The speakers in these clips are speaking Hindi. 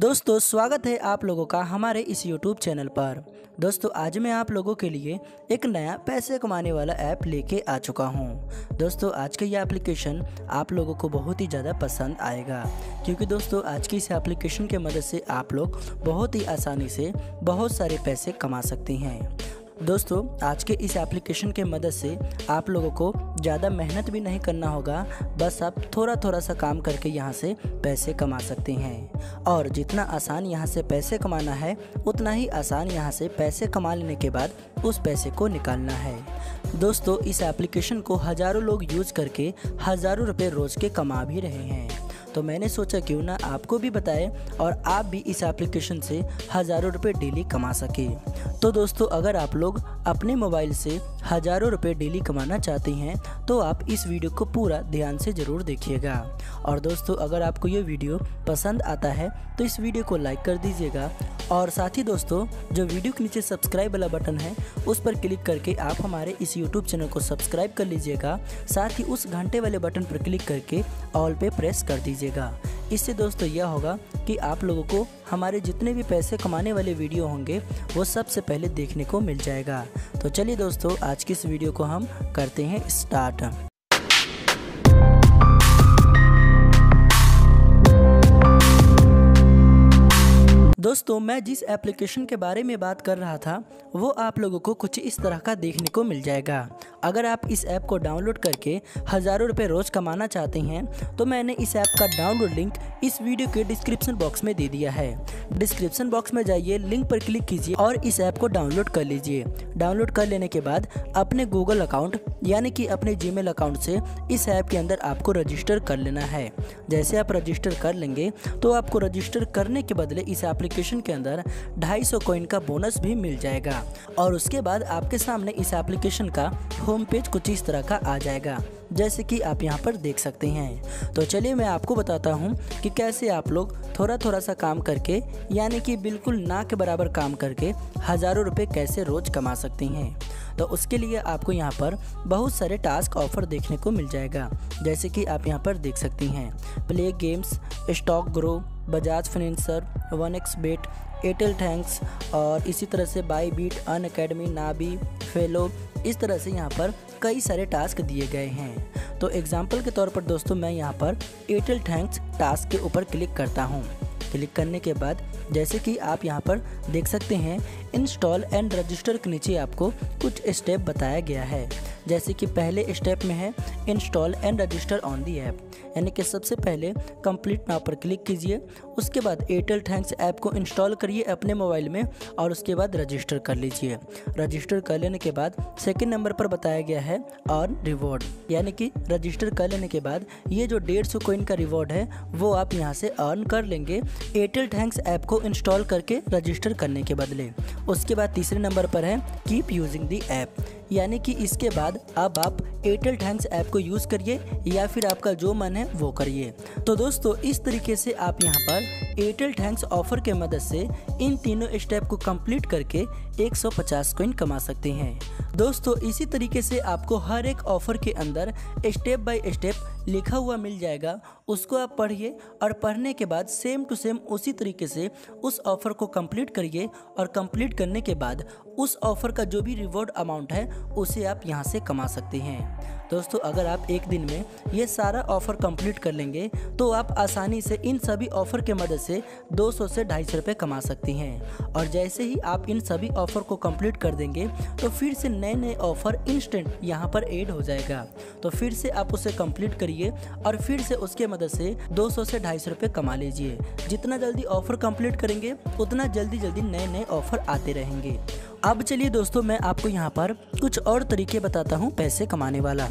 दोस्तों, स्वागत है आप लोगों का हमारे इस YouTube चैनल पर। दोस्तों, आज मैं आप लोगों के लिए एक नया पैसे कमाने वाला ऐप लेके आ चुका हूँ। दोस्तों, आज का ये एप्लीकेशन आप लोगों को बहुत ही ज़्यादा पसंद आएगा, क्योंकि दोस्तों, आज की इस एप्लीकेशन के मदद से आप लोग बहुत ही आसानी से बहुत सारे पैसे कमा सकते हैं। दोस्तों, आज के इस एप्लीकेशन के मदद से आप लोगों को ज़्यादा मेहनत भी नहीं करना होगा, बस आप थोड़ा थोड़ा सा काम करके यहाँ से पैसे कमा सकते हैं। और जितना आसान यहाँ से पैसे कमाना है, उतना ही आसान यहाँ से पैसे कमा लेने के बाद उस पैसे को निकालना है। दोस्तों, इस एप्लीकेशन को हज़ारों लोग यूज़ करके हज़ारों रुपये रोज़ के कमा भी रहे हैं। तो मैंने सोचा क्यों ना आपको भी बताए और आप भी इस एप्लीकेशन से हज़ारों रुपए डेली कमा सके। तो दोस्तों, अगर आप लोग अपने मोबाइल से हज़ारों रुपए डेली कमाना चाहते हैं तो आप इस वीडियो को पूरा ध्यान से ज़रूर देखिएगा। और दोस्तों, अगर आपको ये वीडियो पसंद आता है तो इस वीडियो को लाइक कर दीजिएगा। और साथ ही दोस्तों, जो वीडियो के नीचे सब्सक्राइब वाला बटन है, उस पर क्लिक करके आप हमारे इस यूट्यूब चैनल को सब्सक्राइब कर लीजिएगा। साथ ही उस घंटे वाले बटन पर क्लिक करके ऑल पे प्रेस कर दीजिएगा। इससे दोस्तों यह होगा कि आप लोगों को हमारे जितने भी पैसे कमाने वाले वीडियो होंगे, वो सबसे पहले देखने को मिल जाएगा। तो चलिए दोस्तों, आज की इस वीडियो को हम करते हैं स्टार्ट। दोस्तों, मैं जिस एप्लीकेशन के बारे में बात कर रहा था, वो आप लोगों को कुछ इस तरह का देखने को मिल जाएगा। अगर आप इस ऐप को डाउनलोड करके हज़ारों रुपए रोज़ कमाना चाहते हैं तो मैंने इस ऐप का डाउनलोड लिंक इस वीडियो के डिस्क्रिप्शन बॉक्स में दे दिया है। डिस्क्रिप्शन बॉक्स में जाइए लिंक पर क्लिक कीजिए और इस ऐप को डाउनलोड कर लीजिए। डाउनलोड कर लेने के बाद अपने गूगल अकाउंट यानी कि अपने जी अकाउंट से इस ऐप के अंदर आपको रजिस्टर कर लेना है। जैसे आप रजिस्टर कर लेंगे तो आपको रजिस्टर करने के बदले इस एप्लीकेशन के अंदर 250 कॉइन का बोनस भी मिल जाएगा। और उसके बाद आपके सामने इस एप्लीकेशन का होम पेज कुछ इस तरह का आ जाएगा, जैसे कि आप यहाँ पर देख सकते हैं। तो चलिए मैं आपको बताता हूँ कि कैसे आप लोग थोड़ा थोड़ा सा काम करके, यानी कि बिल्कुल ना के बराबर काम करके हज़ारों रुपए कैसे रोज़ कमा सकते हैं। तो उसके लिए आपको यहाँ पर बहुत सारे टास्क ऑफ़र देखने को मिल जाएगा, जैसे कि आप यहाँ पर देख सकती हैं। Play games stock grow Bajaj Finserv one X bet Airtel thanks और इसी तरह से बाई बीट अन अकेडमी नाबी फेलो इस तरह से यहाँ पर कई सारे टास्क दिए गए हैं। तो एग्ज़ाम्पल के तौर पर दोस्तों मैं यहाँ पर एयरटेल थैंक्स टास्क के ऊपर क्लिक करता हूँ। क्लिक करने के बाद जैसे कि आप यहाँ पर देख सकते हैं इंस्टॉल एंड रजिस्टर के नीचे आपको कुछ स्टेप बताया गया है। जैसे कि पहले स्टेप में है, install and register on the app. यानी कि सबसे पहले कंप्लीट नाव पर क्लिक कीजिए, उसके बाद एयरटेल थैंक्स ऐप को इंस्टॉल करिए अपने मोबाइल में और उसके बाद रजिस्टर कर लीजिए। रजिस्टर कर लेने के बाद सेकेंड नंबर पर बताया गया है, अर्न रिवॉर्ड। यानी कि रजिस्टर कर लेने के बाद ये जो डेढ़ सौ कोइन का रिवॉर्ड है, वो आप यहाँ से अर्न कर लेंगे। एयरटेल थैंक्स ऐप को इंस्टॉल करके रजिस्टर करने के बदले। उसके बाद तीसरे नंबर पर है कीप यूजिंग दी ऐप यानी कि इसके बाद अब आप एयरटेल थैंक्स ऐप को यूज़ करिए या फिर आपका जो मन है वो करिए। तो दोस्तों, इस तरीके से आप यहाँ पर एयरटेल थैंक्स ऑफ़र के मदद से इन तीनों स्टेप को कंप्लीट करके 150 कॉइन कमा सकते हैं। दोस्तों, इसी तरीके से आपको हर एक ऑफ़र के अंदर स्टेप बाय स्टेप लिखा हुआ मिल जाएगा। उसको आप पढ़िए और पढ़ने के बाद सेम टू सेम उसी तरीके से उस ऑफ़र को कंप्लीट करिए और कंप्लीट करने के बाद उस ऑफ़र का जो भी रिवॉर्ड अमाउंट है, उसे आप यहाँ से कमा सकते हैं। दोस्तों, अगर आप एक दिन में ये सारा ऑफ़र कंप्लीट कर लेंगे तो आप आसानी से इन सभी ऑफ़र के मदद से 200 से ढाई सौ रुपये कमा सकती हैं। और जैसे ही आप इन सभी ऑफ़र को कंप्लीट कर देंगे तो फिर से नए नए ऑफ़र इंस्टेंट यहाँ पर ऐड हो जाएगा। तो फिर से आप उसे कंप्लीट करिए और फिर से उसके मदद से 200 से ढाई सौ रुपये कमा लीजिए। जितना जल्दी ऑफ़र कंप्लीट करेंगे, उतना जल्दी जल्दी नए नए ऑफ़र आते रहेंगे। अब चलिए दोस्तों, मैं आपको यहाँ पर कुछ और तरीके बताता हूँ पैसे कमाने वाला।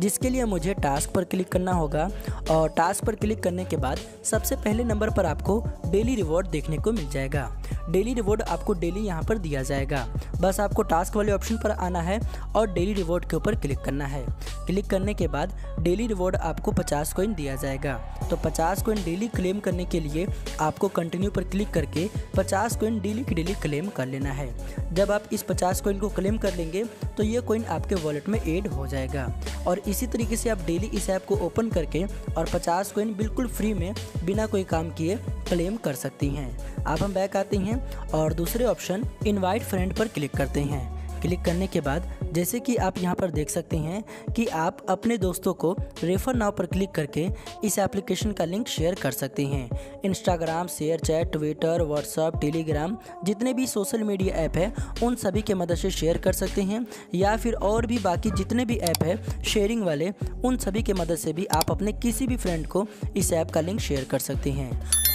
जिसके लिए मुझे टास्क पर क्लिक करना होगा और टास्क पर क्लिक करने के बाद सबसे पहले नंबर पर आपको डेली रिवॉर्ड देखने को मिल जाएगा। डेली रिवॉर्ड आपको डेली यहाँ पर दिया जाएगा। बस आपको टास्क वाले ऑप्शन पर आना है और डेली रिवॉर्ड के ऊपर क्लिक करना है। क्लिक करने के बाद डेली रिवॉर्ड आपको 50 कोइन दिया जाएगा। तो 50 कोइन डेली क्लेम करने के लिए आपको कंटिन्यू पर क्लिक करके 50 कोइन डेली की डेली क्लेम कर लेना है। जब आप इस 50 कोइन को क्लेम कर लेंगे तो ये कोइन आपके वॉलेट में ऐड हो जाएगा। और इसी तरीके से आप डेली इस ऐप को ओपन करके और 50 कोइन बिल्कुल फ्री में बिना कोई काम किए क्लेम कर सकती हैं। आप हम बैक आते हैं और दूसरे ऑप्शन इनवाइट फ्रेंड पर क्लिक करते हैं। क्लिक करने के बाद जैसे कि आप यहाँ पर देख सकते हैं कि आप अपने दोस्तों को रेफर नाव पर क्लिक करके इस एप्लीकेशन का लिंक शेयर कर सकते हैं। Instagram ShareChat Twitter WhatsApp Telegram जितने भी सोशल मीडिया ऐप है, उन सभी के मदद से शेयर कर सकते हैं। या फिर और भी बाकी जितने भी ऐप है शेयरिंग वाले, उन सभी के मदद से भी आप अपने किसी भी फ्रेंड को इस ऐप का लिंक शेयर कर सकते हैं।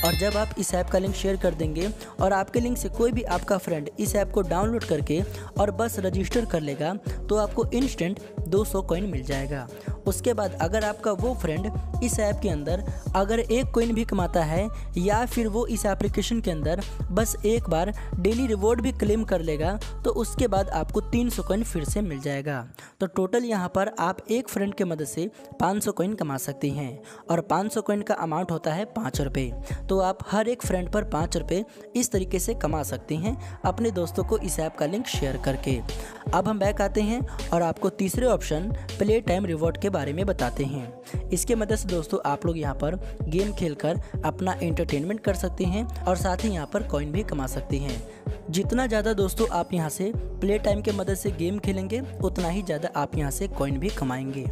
और जब आप इस ऐप का लिंक शेयर कर देंगे और आपके लिंक से कोई भी आपका फ्रेंड इस ऐप को डाउनलोड करके और बस रजिस्टर कर लेगा तो आपको इंस्टेंट 200 कॉइन मिल जाएगा। उसके बाद अगर आपका वो फ्रेंड इस ऐप के अंदर अगर एक कोइन भी कमाता है या फिर वो इस एप्लीकेशन के अंदर बस एक बार डेली रिवॉर्ड भी क्लेम कर लेगा तो उसके बाद आपको 300 कॉइन फिर से मिल जाएगा। तो टोटल यहाँ पर आप एक फ्रेंड के मदद से 500 कॉइन कमा सकती हैं और 500 कॉइन का अमाउंट होता है पाँच रुपये तो आप हर एक फ्रेंड पर पाँच रुपये इस तरीके से कमा सकती हैं अपने दोस्तों को इस ऐप का लिंक शेयर करके। अब हम बैक आते हैं और आपको तीसरे ऑप्शन प्ले टाइम रिवॉर्ड के बारे में बताते हैं। इसके मदद से दोस्तों आप लोग यहाँ पर गेम खेलकर अपना एंटरटेनमेंट कर सकते हैं और साथ ही यहाँ पर कॉइन भी कमा सकते हैं। जितना ज़्यादा दोस्तों आप यहाँ से प्ले टाइम के मदद से गेम खेलेंगे, उतना ही ज़्यादा आप यहाँ से कॉइन भी कमाएँगे।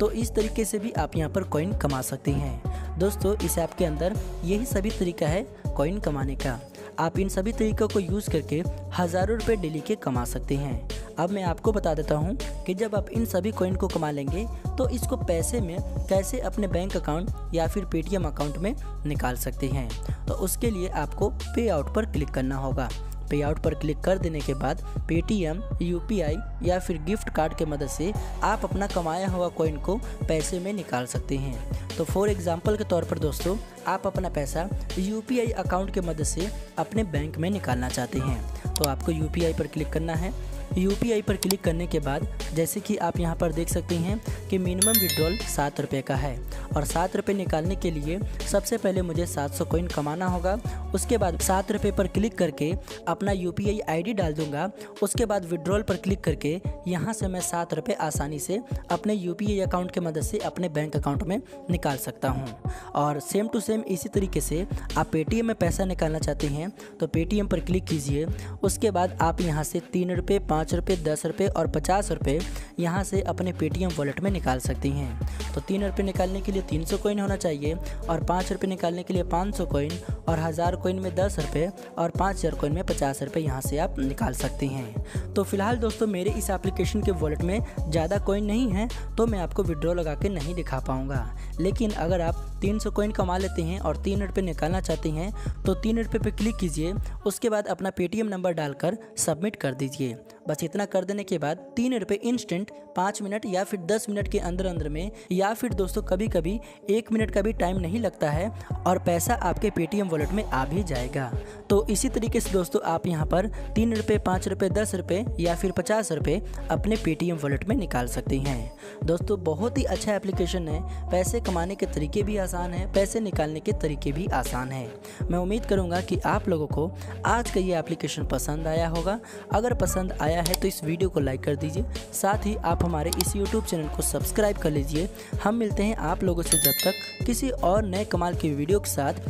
तो इस तरीके से भी आप यहाँ पर कॉइन कमा सकते हैं। दोस्तों, इस ऐप के अंदर यही सभी तरीका है कॉइन कमाने का। आप इन सभी तरीक़ों को यूज़ करके हज़ारों रुपये डेली के कमा सकते हैं। अब मैं आपको बता देता हूँ कि जब आप इन सभी कॉइन को कमा लेंगे तो इसको पैसे में कैसे अपने बैंक अकाउंट या फिर पेटीएम अकाउंट में निकाल सकते हैं। तो उसके लिए आपको पे आउट पर क्लिक करना होगा। पे आउट पर क्लिक कर देने के बाद पेटीएम यूपीआई या फिर गिफ्ट कार्ड के मदद से आप अपना कमाया हुआ कॉइन को पैसे में निकाल सकते हैं। तो फॉर एग्जांपल के तौर पर दोस्तों, आप अपना पैसा यूपीआई अकाउंट के मदद से अपने बैंक में निकालना चाहते हैं। तो आपको यूपीआई पर क्लिक करना है। यूपीआई पर क्लिक करने के बाद जैसे कि आप यहाँ पर देख सकते हैं कि मिनिमम विड्रॉल सात रुपये का है। और सात रुपये निकालने के लिए सबसे पहले मुझे सात सौ कोइन कमाना होगा। उसके बाद सात रुपये पर क्लिक करके अपना यू पी आई डाल दूँगा। उसके बाद विड्रॉल पर क्लिक करके यहाँ से मैं सात रुपये आसानी से अपने यूपीआई अकाउंट की मदद से अपने बैंक अकाउंट में निकाल सकता हूँ। और सेम टू सेम इसी तरीके से आप पेटीएम में पैसा निकालना चाहते हैं तो पेटीएम पर क्लिक कीजिए। उसके बाद आप यहाँ से तीन रुपये, पाँच रुपये, दस रुपये और पचास रुपये यहाँ से अपने पेटीएम वॉलेट में निकाल सकती हैं। तो तीन रुपये निकालने के लिए तीन सौ कोइन होना चाहिए और पाँच रुपये निकालने के लिए पाँच सौ कोइन और हज़ार कोइन में दस रुपये और पाँच हज़ार कोइन में पचास रुपये यहाँ से आप निकाल सकते हैं। तो फ़िलहाल दोस्तों, मेरे इस एप्लीकेशन के वॉलेट में ज़्यादा कोइन नहीं है तो मैं आपको विड्रॉ लगा के नहीं दिखा पाऊँगा। लेकिन अगर आप तीन सौ कोइन कमा लेते हैं और तीन रुपये निकालना चाहते हैं तो तीन रुपये पर क्लिक कीजिए, उसके बाद अपना पेटीएम नंबर डालकर सबमिट कर दीजिए। बस इतना कर देने के बाद तीन रुपये इंस्टेंट पाँच मिनट या फिर दस मिनट के अंदर अंदर में या फिर दोस्तों कभी कभी एक मिनट का भी टाइम नहीं लगता है और पैसा आपके पेटीएम वॉलेट में आ भी जाएगा। तो इसी तरीके से दोस्तों आप यहाँ पर तीन रुपये पाँच रुपये दस रुपये या फिर पचास रुपये अपने पेटीएम वॉलेट में निकाल सकते हैं। दोस्तों बहुत ही अच्छा एप्लीकेशन है। पैसे कमाने के तरीके भी आसान है, पैसे निकालने के तरीके भी आसान है। मैं उम्मीद करूँगा कि आप लोगों को आज का ये एप्लीकेशन पसंद आया होगा। अगर पसंद आया है तो इस वीडियो को लाइक कर दीजिए साथ ही आप हमारे इस यूट्यूब चैनल को सब्सक्राइब कर लीजिए। हम मिलते हैं आप लोगों से जब तक किसी और नए कमाल की वीडियो के साथ।